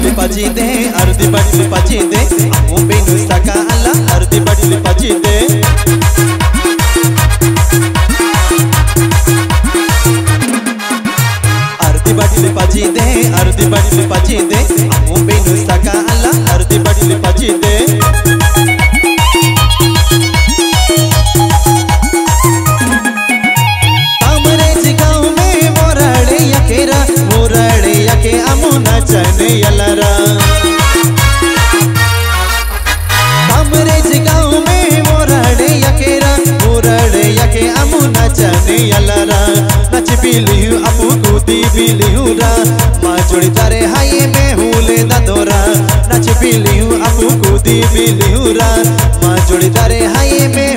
बड़ी पाजी दे अर्दी बड़ी पाजी दे मुंबई नु सका अल्लाह, अर्दी बड़ी पाजी दे अर्दी बड़ी पाजी दे अर्दी बड़ी पाजी दे मुंबई नु सका अल्लाह, अर्दी बड़ी पाजी दे चने बिलियू बिलियू रा। माँ तारे हाये में हुले दोरा नच बिलियू अपू कूदी बिलियू रा। तारे हाये में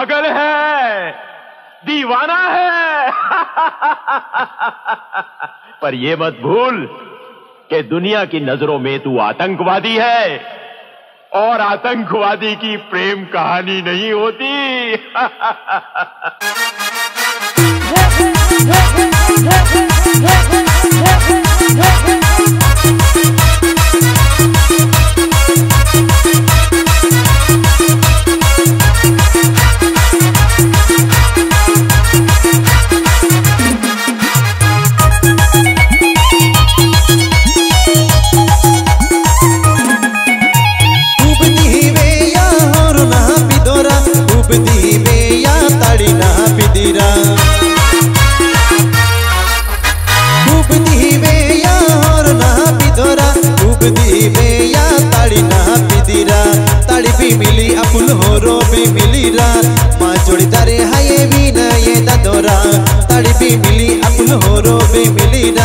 पागल है। दीवाना है। पर यह मत भूल कि दुनिया की नज़रों में तू आतंकवादी है। और आतंकवादी की प्रेम कहानी नहीं होती। ಉಬ್ದಿವೆ ಯಾ ತಳಿನ ಬಿದಿರ ಉಬ್ದಿವೆ ಯಾ ಹೊರನ ಬಿದೋರ ಉಬ್ದಿವೆ ಯಾ ತಳಿನ ಬಿದಿರ ತಳಿ ಬಿ ಮಿಲಿ ಅಪುಲ್ ಹೊರೋ ಬಿ ಮಿಲಿರ ಮಾ ಜೋಡಿದಾರೆ ಹಯೆ ವಿನಯೆ ದದೋರ ತಳಿ ಬಿ ಮಿಲಿ ಅಪುಲ್ ಹೊರೋ ಬಿ ಮಿಲಿರ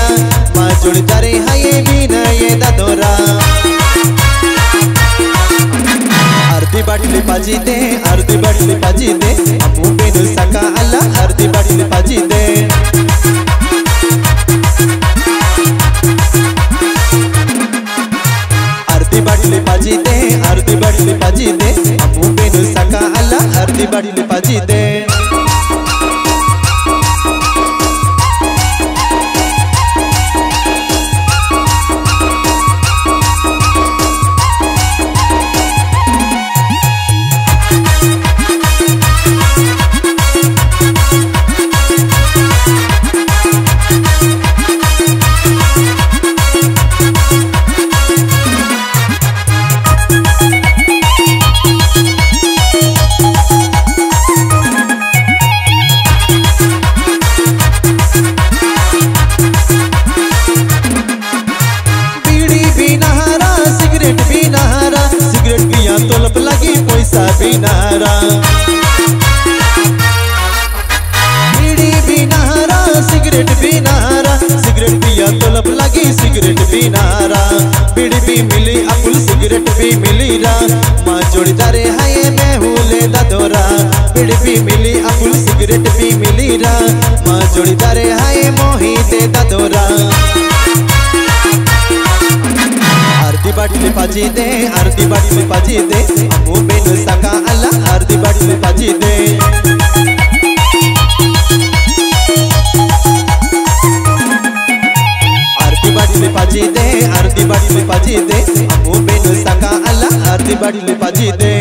ಮಾ ಜೋಡಿದಾರೆ ಹಯೆ ವಿನಯೆ ದದೋರ अर्धी बाटली पाजी दे अर्धी बड़ी दे. अबू अर्धी बड़ी पाजी दे. अर्धी बड़ी दे, अर्धी बड़ी पाजी दे. अबू बेनु सका अल्ला अर्धी बाटली लगी सिगरेट भी नहारा बीड़ी भी मिली, अपुल सिगरेट भी मिली रा। माँ जोड़ीदारे हाय, मैं हुले ददोरा बीड़ी भी मिली, अपुल सिगरेट भी मिली रा। माँ जोड़ीदारे हाय मोहिते ददोरा अर्धी बाटली पाजी दे अर्धी बाटली पाजी दे। अमू बेनु सका अर्धी बाटली पाजी दे अमू बेनु सका अल्ला अर्धी बाटली पाजी दे